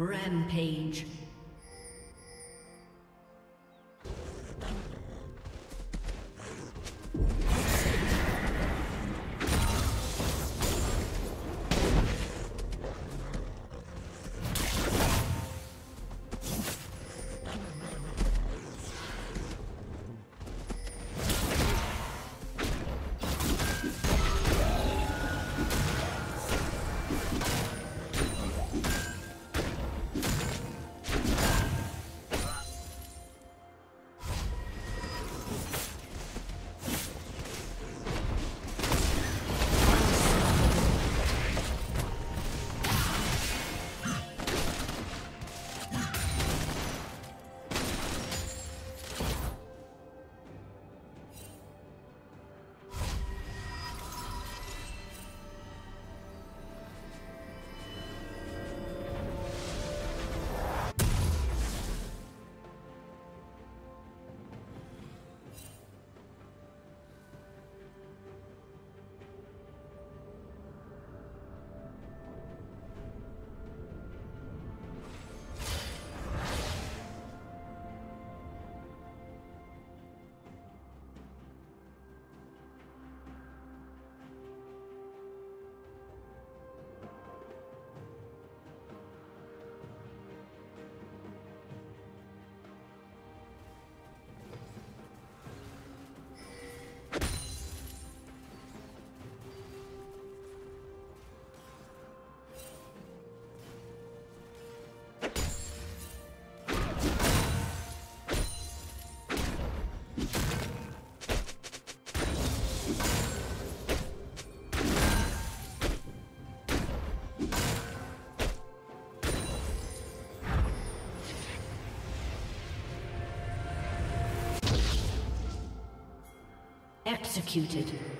Rampage. Executed.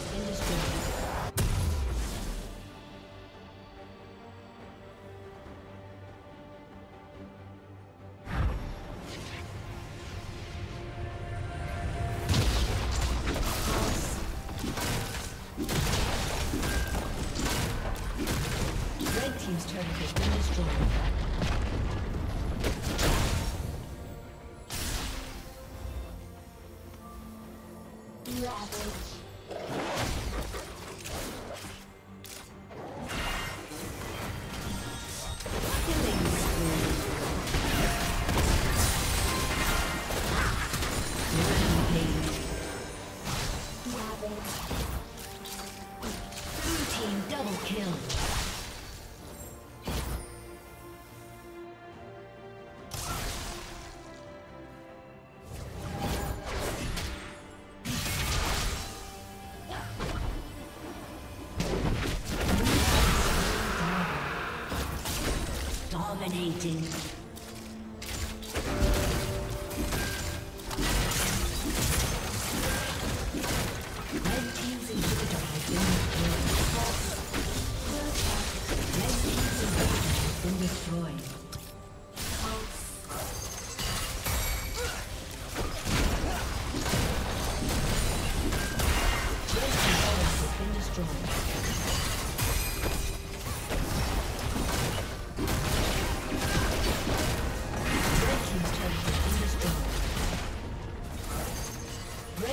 Dominating.